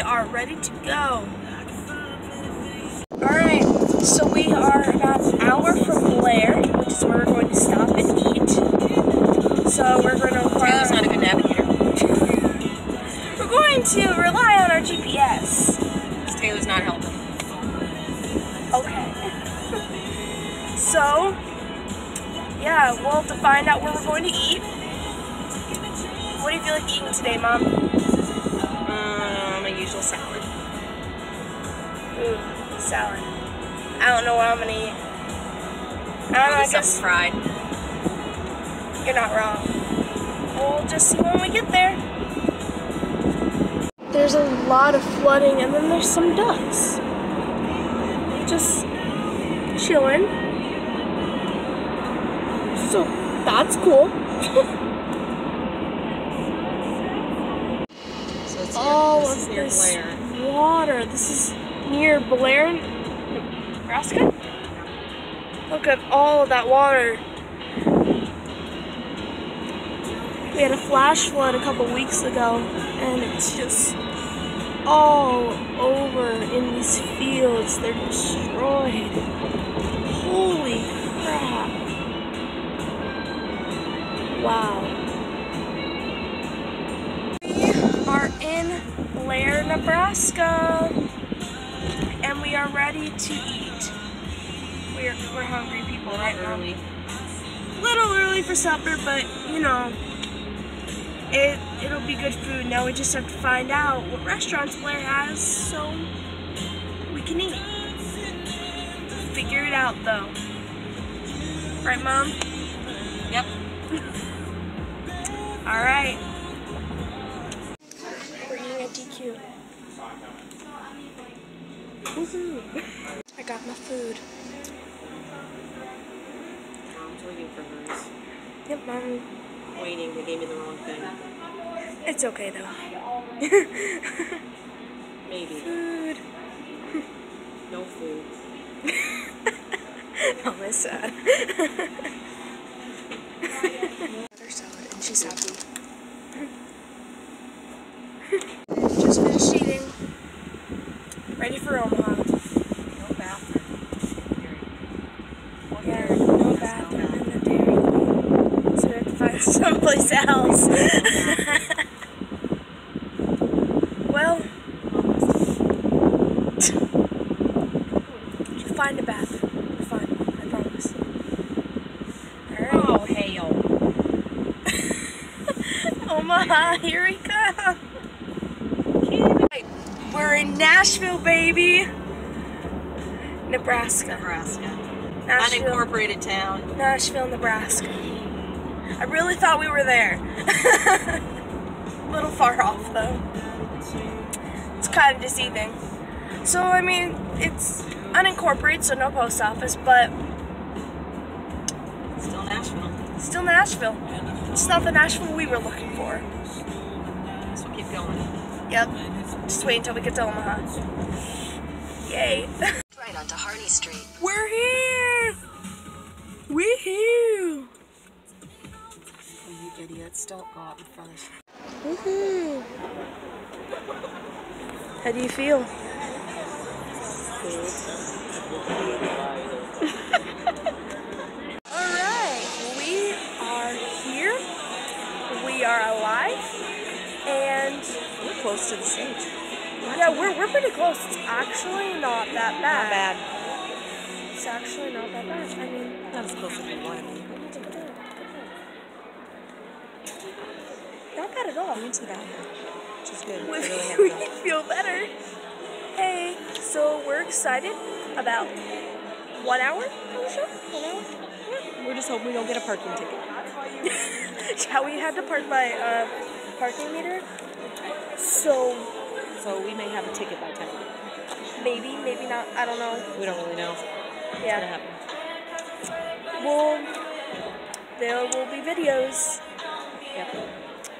are ready to go. Alright, so we are about an hour from Blair, which is where we're going to stop and eat. So we're going to Taylor's not a good navigator. we're going to rely on our GPS. Taylor's not helping. Okay. So, yeah, well, to find out where we're going to eat. What do you feel like eating today, Mom? Um, salad. Ooh, salad. I don't know what I'm gonna eat. I don't know, I guess fried. you're not wrong. We'll just see when we get there. There's a lot of flooding, and then there's some ducks. Just chilling. So that's cool. So it's all near, this of is near this Blair. water. This is near Blair, Nebraska. Look at all of that water. We had a flash flood a couple weeks ago, and it's just all over in these fields. They're destroyed. Holy crap. Wow. Blair, Nebraska, and we are ready to eat. We're, we're hungry people right. Early. Little early for supper, but you know, it it'll be good food. Now we just have to find out what restaurants Blair has so we can eat. Figure it out though. Right, Mom? Yep. All right. We're eating at DQ. Woohoo! I got my food. Mom's waiting for hers. Yep, Mom. Waiting. They gave me the wrong thing. It's okay though. Maybe. food. No food. Mom is sad. Butter salad, and she's happy. Just finished eating. Ready for Omaha. No bathroom. Yeah, no bathroom in the dairy. So we have to find someplace well, you'll find a bathroom. You'll find one, I promise. Alright. Oh, hail. Omaha, here we. Right, We're in Nashville, baby. Nebraska. Nebraska. Nashville. Unincorporated town. Nashville, Nebraska. I really thought we were there. A little far off though. It's kind of deceiving. So, I mean, it's unincorporated, so no post office, but Still Nashville. still Nashville. It's not the Nashville we were looking for. So keep going. Yep. Just wait until we get to Omaha. Yay. Right onto Harney Street. We're here! We're here! Idiots. Don't go out in front of Woohoo! How do you feel? Alright, we are here. We are alive. And We're close to the stage. yeah, we're, we're pretty close. It's actually not that bad. Not bad. It's actually not that bad. I mean, Not as close as we want to be. not bad at all. We went to the bathroom, which is good. we, really feel better. Hey, so we're excited about one hour on the show. One hour. We're just hoping we don't get a parking ticket. yeah, we had to park by uh, parking meter. So So we may have a ticket by 10. maybe, maybe not. I don't know. We don't really know what's Yeah. happen. Well, there will be videos. Yep.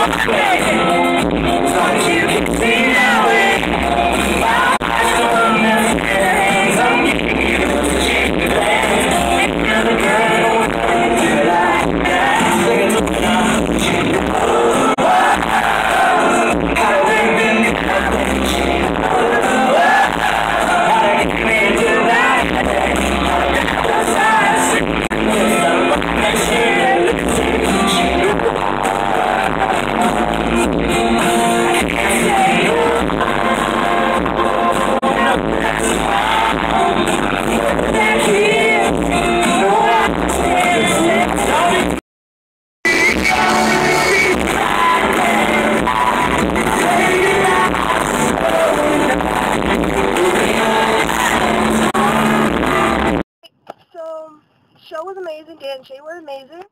So, amazing. Dan and Shay were amazing.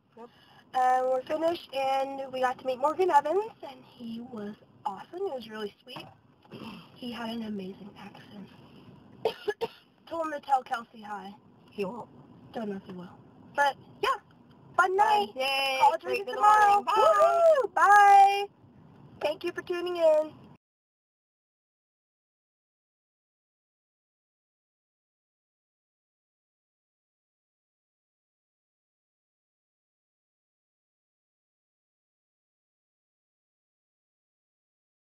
And um, we're finished, and we got to meet Morgan Evans, and he was awesome. He was really sweet. He had an amazing accent. Told him to tell Kelsey hi. He won't. Don't know if he will. But, yeah. Fun night. Yay. College tomorrow. Bye. Woo! Bye. Thank you for tuning in.